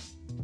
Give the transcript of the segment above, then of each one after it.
I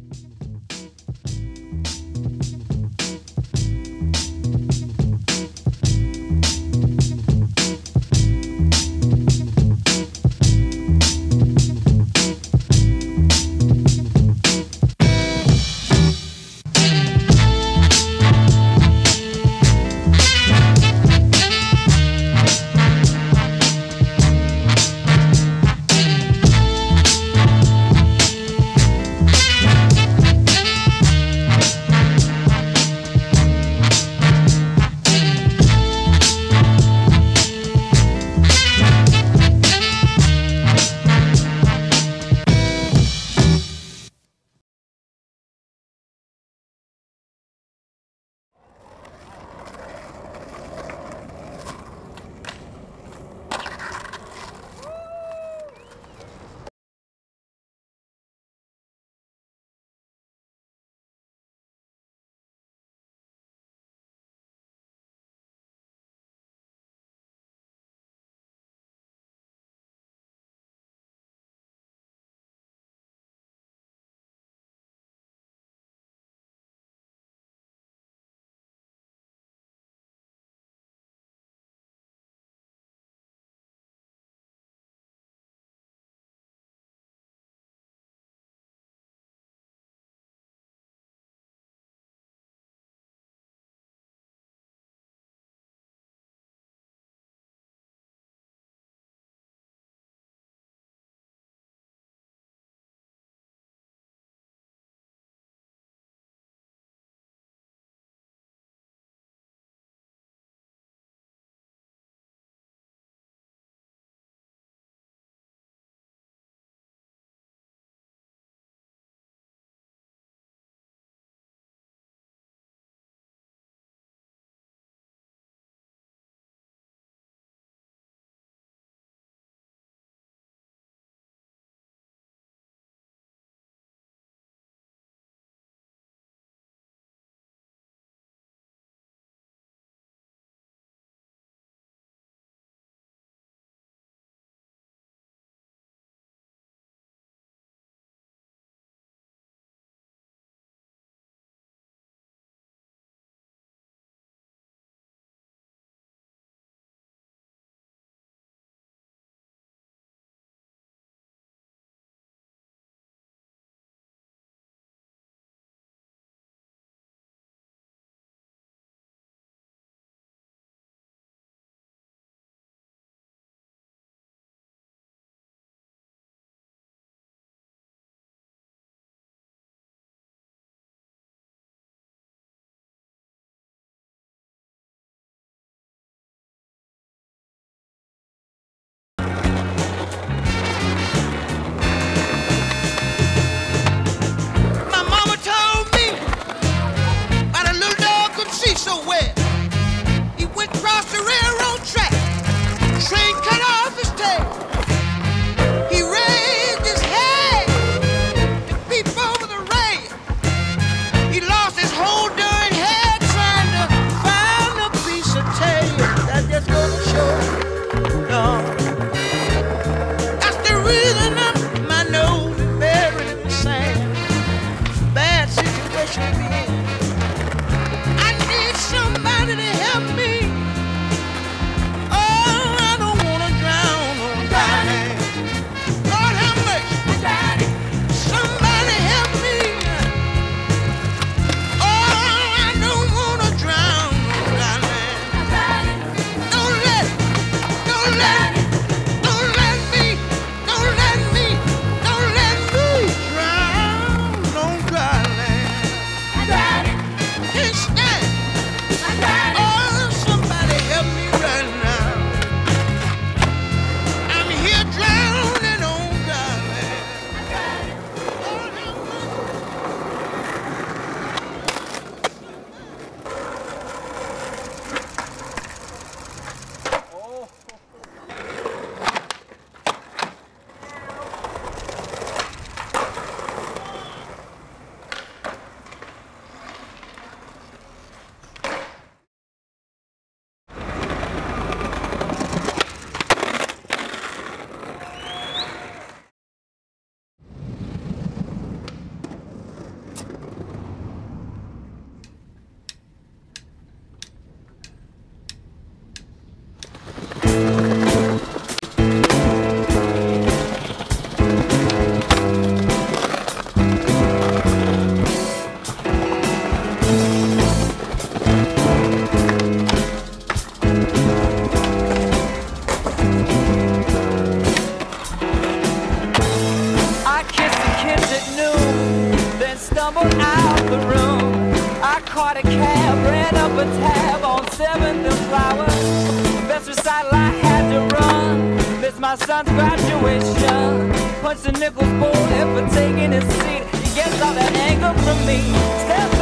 son's graduation. Punched the Nichols bullet for taking his seat. He gets all that anger from me. Step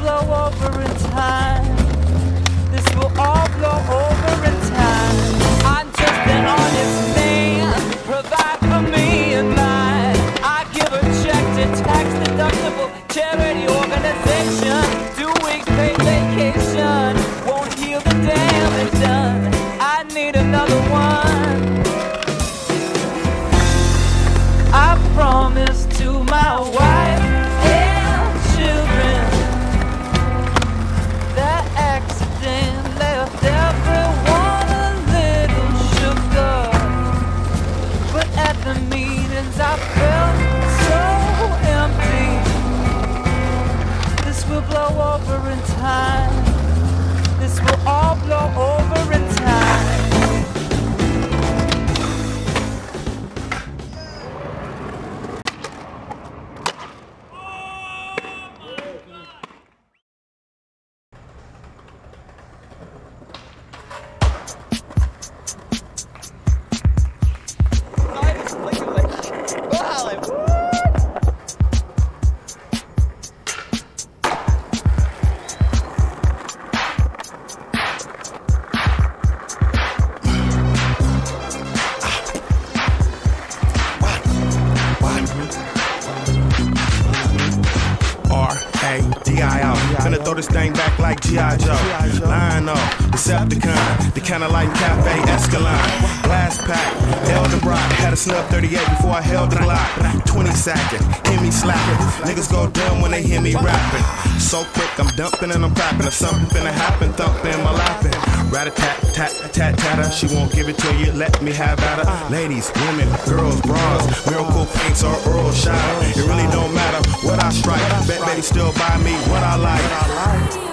blow over in time. This will all blow over in time. I'm just an honest man. This thing back Decepticon, the kinda like Cafe Escalon. Blast pack, the rock, had a snub 38 before I held the Glock. 20 sacking, hear me slapping. Niggas go dumb when they hear me rapping. So quick, I'm dumping and I'm rapping. If something finna happen, thumping my laughing. Rat a tat tat tat tatter. She won't give it to you, let me have at her. Ladies, women, girls, bras, miracle paints or oral shot. It really don't matter what I strike. Bet they still buy me what I like.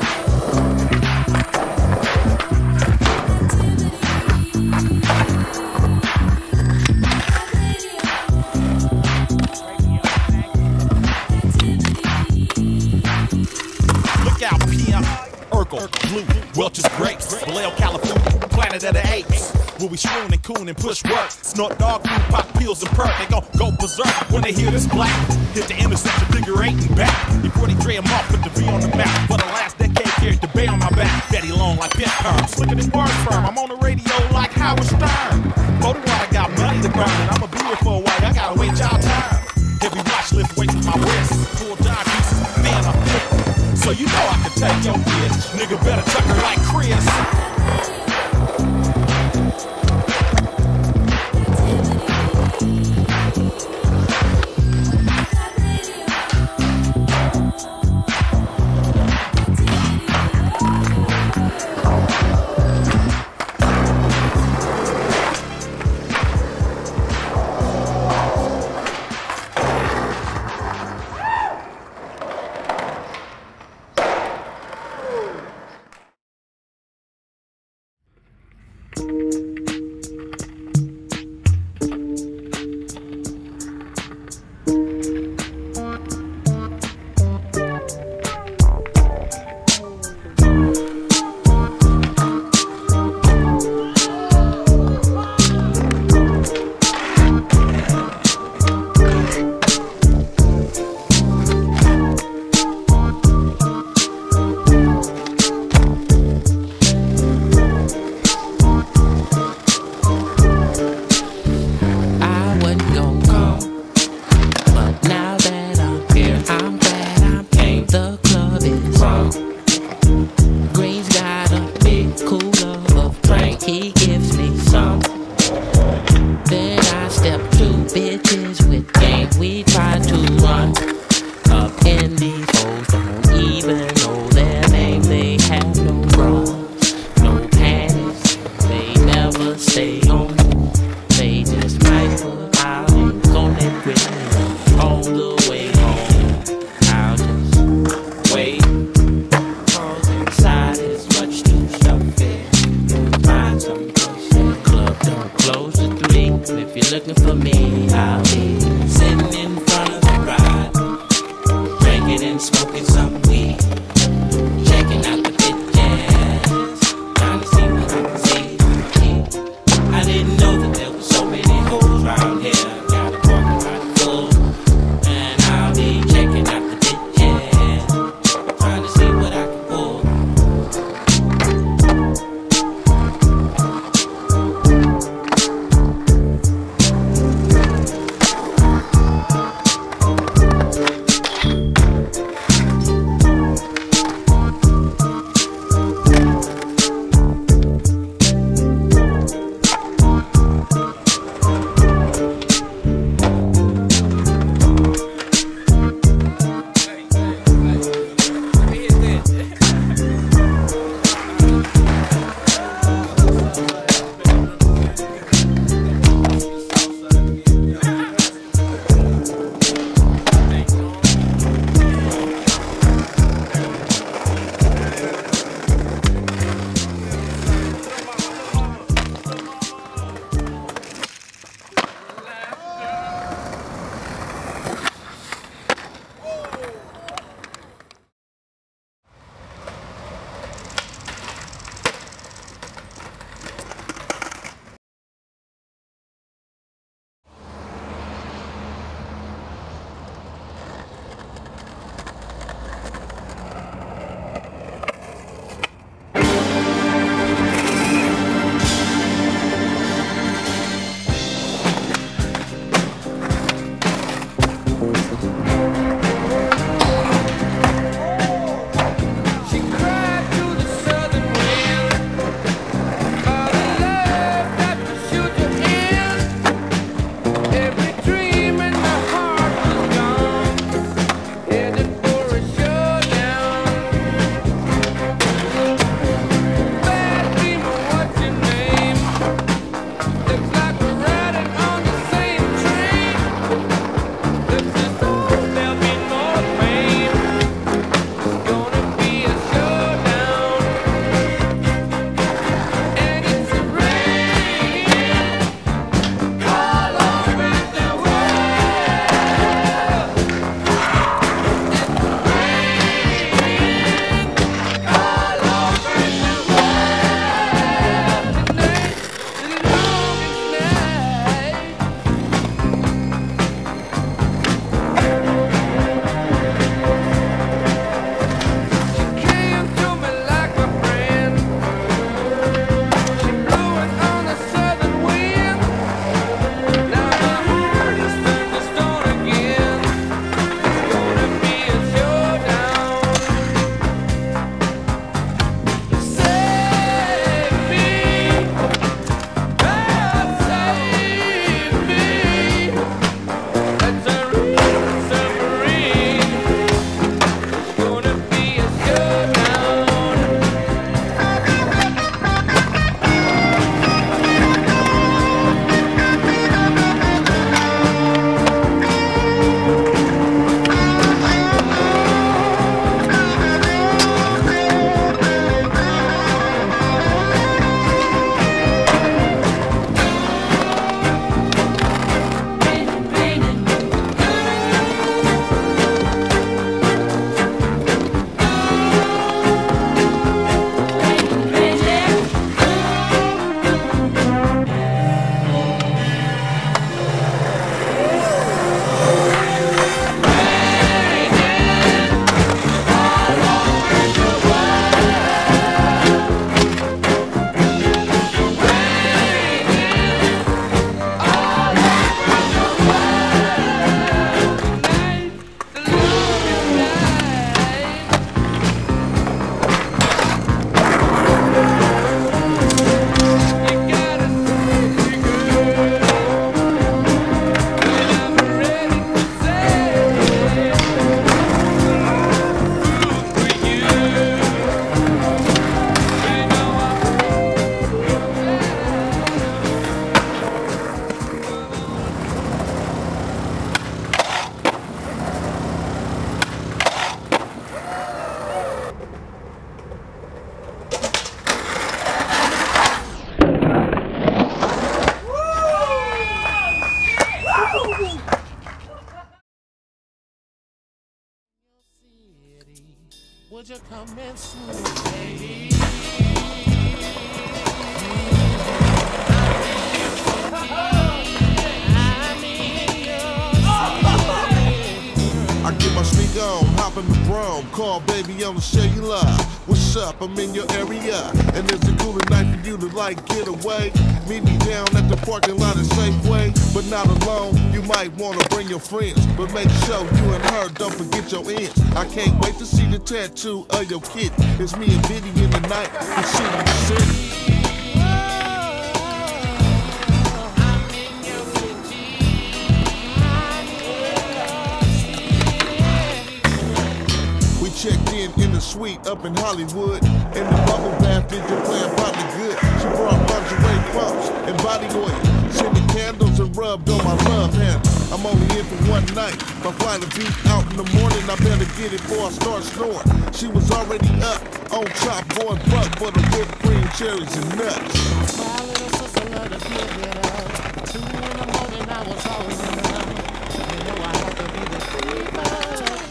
We swoon and coon and push work. Snort dog food, pop pills and perk. They gon' go berserk when they hear this black. Hit the intersection, figure eight and back. Before they Dre 'em off, put the V on the map. For the last decade, carried the bay on my back. Daddy long like perms. Look at this word firm. I'm on the radio like Howard Stern. Motor water got money to burn. and I'ma be here for a while. I gotta wait y'all turn. Heavy watch lift weights with my wrist. Full dime pieces, man, I'm fit. So you know I can take your bitch. Nigga better chuck her like Chris. Georgia coming soon, baby. On, hop in the brom, call baby on the cellular. What's up? I'm in your area, and it's a cooler night for you to like get away. Meet me down at the parking lot of Safeway, but not alone. You might wanna bring your friends, but make sure you and her don't forget your ends. I can't wait to see the tattoo of your kid. It's me and Biddy in the night, the city to the suite up in Hollywood. In the bubble bath, did you playing partly good? She brought lingerie pumps and body oil. Sending candles and rubbed on my love handle. I'm only in for one night. I fly the beat out in the morning, I better get it before I start snoring. She was already up on top, going buck for the whipped cream, cherries, and nuts. My little sister loved to give it up. Two in the morning, I was always in. You know I had to be the fever.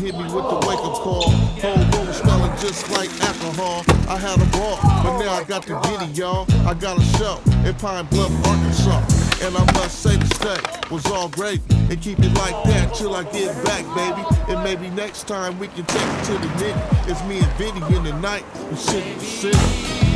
Hit me with the wake up call. Whole room smelling just like alcohol. I had a ball, but now I got the giddy, y'all. I got a show in Pine Bluff, Arkansas. And I must say the stay was all gravy. And keep it like that till I get back, baby. And maybe next time we can take it to the nitty. It's me and Biddy in the night from city to city.